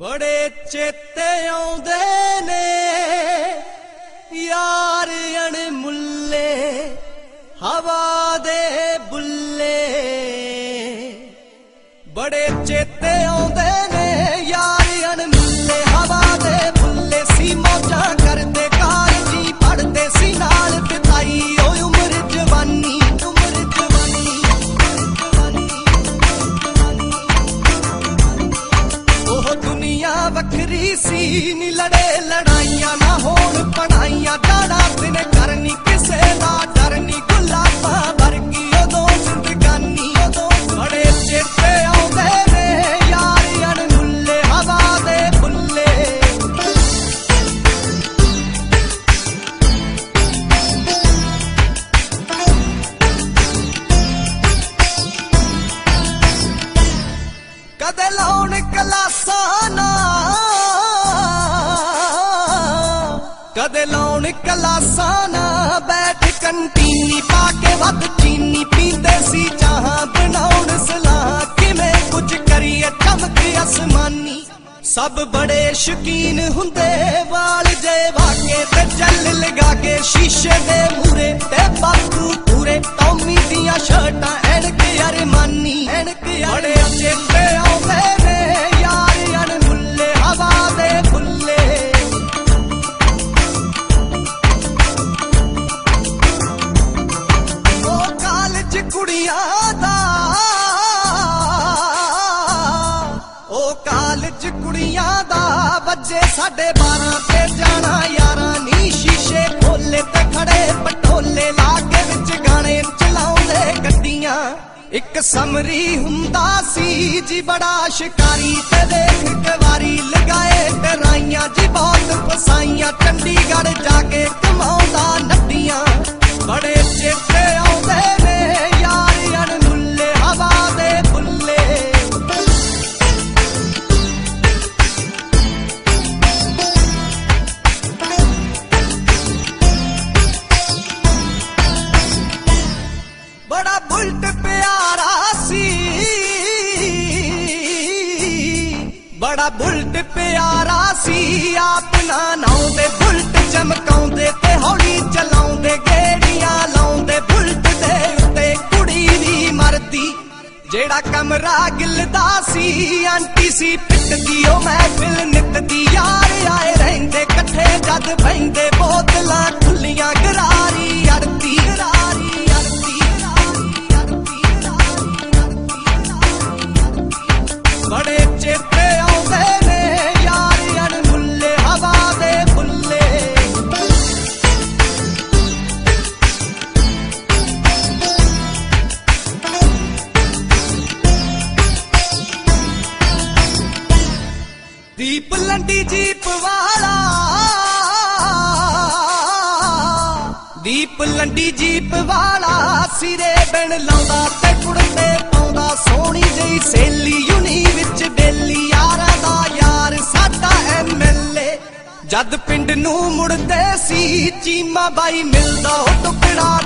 ਬੜੇ ਚੇਤੇ ਆਉਂਦੇ ਨੇ ਯਾਰ ਅਣਮੁੱਲੇ ਹਵਾ ਦੇ ਬੁੱਲੇ। ਬੜੇ ਚੇਤੇ ਵੱਖਰੀ ਸੀ ਨੀ ਲੜੇ ਲੜਾਈਆਂ ਨਾ ਹੋਣ ਪੜਾਈਆਂ ਡਾੜਾ ਦਿਨ ਕਰਨੀ ਕਿਸੇ ਦਾ ਕਦੇ ਲਾਉਣ ਕਲਾਸਾਂ ਨਾ ਬੈਠ ਕੰਟੀਨੀ ਪਾ ਕੇ ਵੱਧ ਚੀਨੀ ਪੀਂਦੇ ਸੀ ਚਾਹਾਂ ਬਣਾਉਣ ਸਲਾਹ। ਕਿਵੇਂ ਕੁਝ ਕਰੀਏ ਚਮਕ ਅਸਮਾਨੀ। ਸਭ ਬੜੇ ਸ਼ਕੀਨ ਹੁੰਦੇ ਵਾਲ ਜੇ ਵਾਕੇ ਤੇ ਵੱਜੇ ਸਾਡੇ 12 ਤੇ ਜਾਣਾ, ਯਾਰਾਂ ਨੀ ਸ਼ੀਸ਼ੇ ਖੋਲੇ ਤੇ ਖੜੇ ਪਟੋਲੇ ਲਾ ਕੇ ਵਿੱਚ ਗਾਣੇ ਚਲਾਉਂਦੇ ਗੱਡੀਆਂ। ਇੱਕ ਸਮਰੀ ਹੁੰਦਾ ਸੀ ਜੀ, ਬੜਾ ਸ਼ਿਕਾਰੀ ਤੇ ਦੇਖ ਕਵਾਰੀ ਲਗਾਏ ਟਰਾਈਆਂ ਜੀ, ਬਹੁਤ ਫਸਾਈਆਂ, ਚੰਡੀਗੜ੍ਹ ਜਾ ਕੇ ਬੜਾ ਪਿਆਰਾ ਸੀ। ਬੜਾ ਬੁਲਟ ਪਿਆਰਾ ਸੀ। ਆਪਣਾ ਨਾਉਂਦੇ ਬੁਲਟ ਚਮਕਾਉਂਦੇ ਤੇ ਹੌਲੀ ਚਲਾਉਂਦੇ, ਗੇੜੀਆਂ ਲਾਉਂਦੇ ਬੁਲਟ ਦੇ ਉੱਤੇ ਕੁੜੀ ਵੀ ਮਰਦੀ। ਜਿਹੜਾ ਕਮਰਾ ਗਿਲਦਾ ਸੀ, ਆਂਟੀ ਸੀ ਪਿੱਟਦੀ, ਉਹ ਮਹਿਫਿਲ ਨਿੱਤ ਦੀ ਯਾਰ ਆਏ ਰਹਿੰਦੇ, ਇਕੱਠੇ ਜਦ ਬੈਂਦੇ ਬੋਤਲਾਂ ਖੁੱਲੀਆਂ, ਗਰਾਰੀ ਅੜਦੀ। ਗਰਾਰੀ ਦੀਪ ਜੀਪ ਵਾਲਾ। ਦੀਪ ਲੰਡੀ ਜੀਪ ਵਾਲਾ ਸਿਰੇ ਬਣ ਲਾਉਂਦਾ ਤੇ ਕੁੜਤੇ ਪਾਉਂਦਾ, ਸੋਹਣੀ ਜਈ ਸੇਲੀ ਯੂਨੀ ਵਿੱਚ ਬੇਲੀ, ਯਾਰਾਂ ਦਾ ਯਾਰ ਸਾਡਾ ਐਮਐਲਏ ਜਦ ਪਿੰਡ ਨੂੰ ਮੁੜਦੇ ਸੀ, ਚੀਮਾ ਬਾਈ ਮਿਲਦਾ, ਉਹ ਟੁਕੜਾ